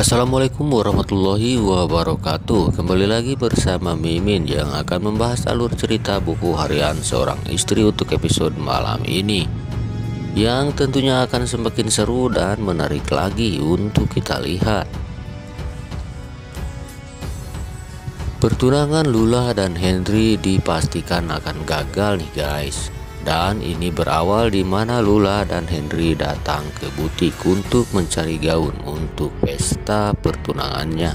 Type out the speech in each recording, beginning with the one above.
Assalamualaikum warahmatullahi wabarakatuh. Kembali lagi bersama Mimin yang akan membahas alur cerita buku harian seorang istri untuk episode malam ini. Yang tentunya akan semakin seru dan menarik lagi untuk kita lihat. Pertunangan Lula dan Henry dipastikan akan gagal nih guys dan ini berawal di mana Lula dan Henry datang ke butik untuk mencari gaun untuk pesta pertunangannya.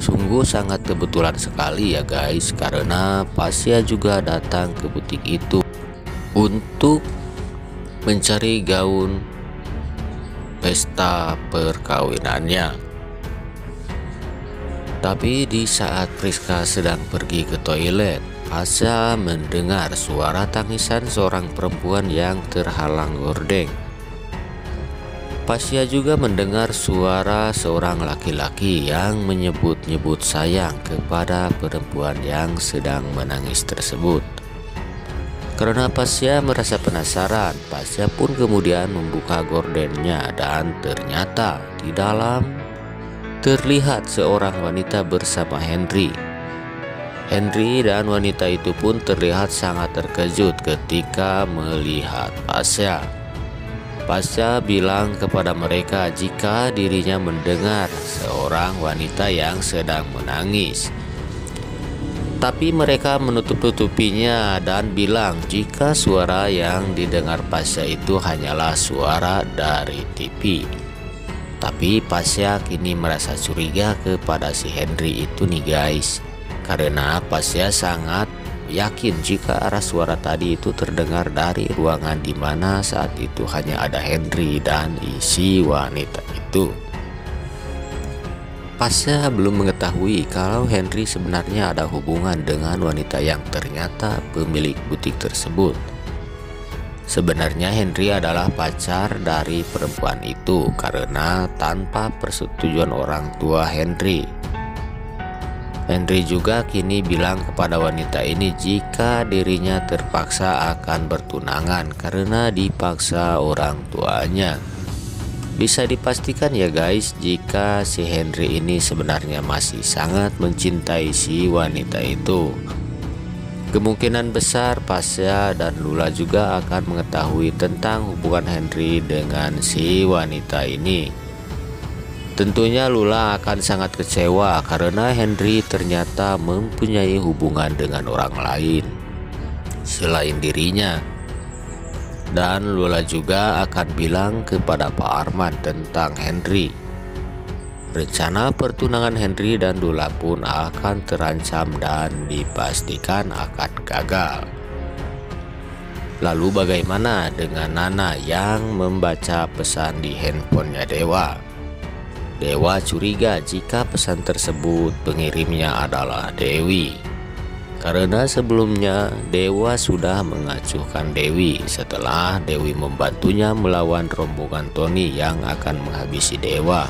Sungguh sangat kebetulan sekali ya guys karena Pasya juga datang ke butik itu untuk mencari gaun pesta perkawinannya. Tapi di saat Priska sedang pergi ke toilet, Asa mendengar suara tangisan seorang perempuan yang terhalang gordeng. Pasya juga mendengar suara seorang laki-laki yang menyebut-nyebut sayang kepada perempuan yang sedang menangis tersebut. Karena Pasya merasa penasaran, Pasya pun kemudian membuka gordennya dan ternyata di dalam terlihat seorang wanita bersama Henry Henry dan wanita itu pun terlihat sangat terkejut ketika melihat Pasha. Pasha bilang kepada mereka jika dirinya mendengar seorang wanita yang sedang menangis. Tapi mereka menutup-tutupinya dan bilang jika suara yang didengar Pasha itu hanyalah suara dari TV. Tapi Pasha kini merasa curiga kepada si Henry itu nih guys karena Pasya sangat yakin jika arah suara tadi itu terdengar dari ruangan di mana saat itu hanya ada Henry dan isi wanita itu. Pasya belum mengetahui kalau Henry sebenarnya ada hubungan dengan wanita yang ternyata pemilik butik tersebut. Sebenarnya Henry adalah pacar dari perempuan itu karena tanpa persetujuan orang tua Henry Henry juga kini bilang kepada wanita ini jika dirinya terpaksa akan bertunangan karena dipaksa orang tuanya. Bisa dipastikan ya guys jika si Henry ini sebenarnya masih sangat mencintai si wanita itu. Kemungkinan besar Pasya dan Lula juga akan mengetahui tentang hubungan Henry dengan si wanita ini. Tentunya Lula akan sangat kecewa karena Henry ternyata mempunyai hubungan dengan orang lain selain dirinya. Dan Lula juga akan bilang kepada Pak Arman tentang Henry. Rencana pertunangan Henry dan Lula pun akan terancam dan dipastikan akan gagal. Lalu bagaimana dengan Nana yang membaca pesan di handphonenya Dewa? Dewa curiga jika pesan tersebut pengirimnya adalah Dewi. Karena sebelumnya Dewa sudah mengacuhkan Dewi setelah Dewi membantunya melawan rombongan Tony yang akan menghabisi Dewa.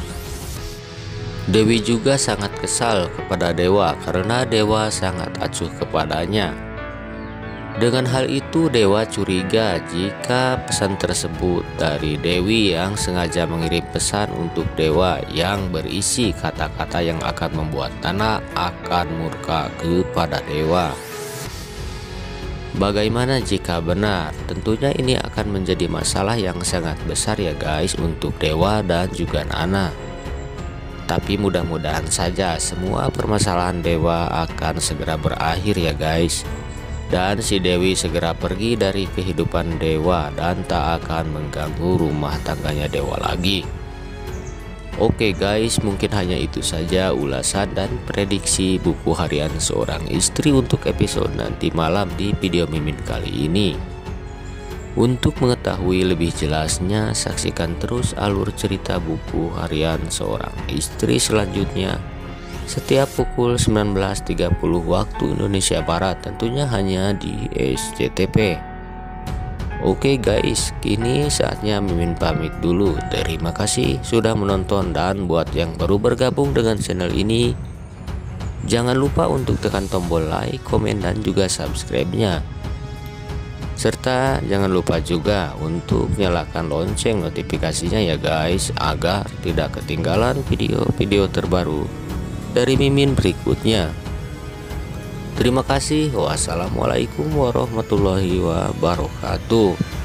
Dewi juga sangat kesal kepada Dewa karena Dewa sangat acuh kepadanya dengan hal itu Dewa curiga jika pesan tersebut dari Dewi yang sengaja mengirim pesan untuk Dewa yang berisi kata-kata yang akan membuat Tanah akan murka kepada Dewa. Bagaimana jika benar? Tentunya ini akan menjadi masalah yang sangat besar ya guys untuk Dewa dan juga Nana. Tapi mudah-mudahan saja semua permasalahan Dewa akan segera berakhir ya guys dan si Dewi segera pergi dari kehidupan Dewa dan tak akan mengganggu rumah tangganya Dewa lagi. Oke guys, mungkin hanya itu saja ulasan dan prediksi buku harian seorang istri untuk episode nanti malam di video mimin kali ini. Untuk mengetahui lebih jelasnya, saksikan terus alur cerita buku harian seorang istri selanjutnya setiap pukul 19.30 waktu Indonesia Barat tentunya hanya di SCTV Oke guys, kini saatnya Mimin pamit dulu. Terima kasih sudah menonton dan buat yang baru bergabung dengan channel ini, jangan lupa untuk tekan tombol like, komen dan juga subscribe-nya. Serta jangan lupa juga untuk nyalakan lonceng notifikasinya ya guys Agar tidak ketinggalan video-video terbaru dari Mimin berikutnya. Terima kasih. Wassalamualaikum warahmatullahi wabarakatuh